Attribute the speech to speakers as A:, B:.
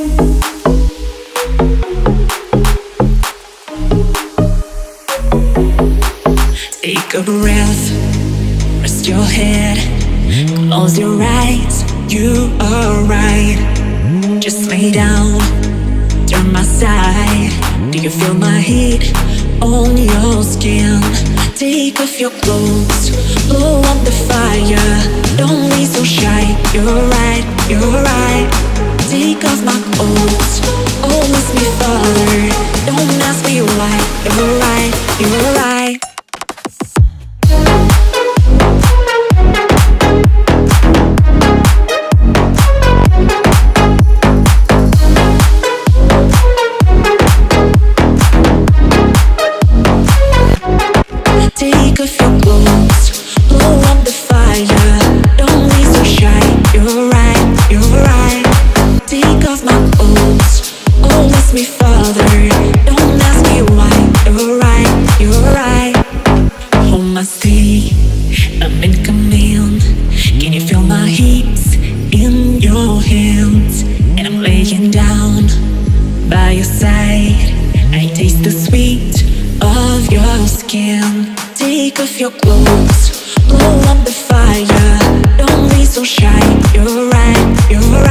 A: Take a breath, rest your head, close your eyes. You are right. Just lay down, turn my side. Do you feel my heat on your skin? Take off your clothes, blow up the fire. Don't right, you're right. Take off your clothes, see I'm in command. Can you feel my hips in your hands? And I'm laying down by your side. I taste the sweet of your skin. Take off your clothes, blow up the fire. Don't be so shy, you're right, you're right.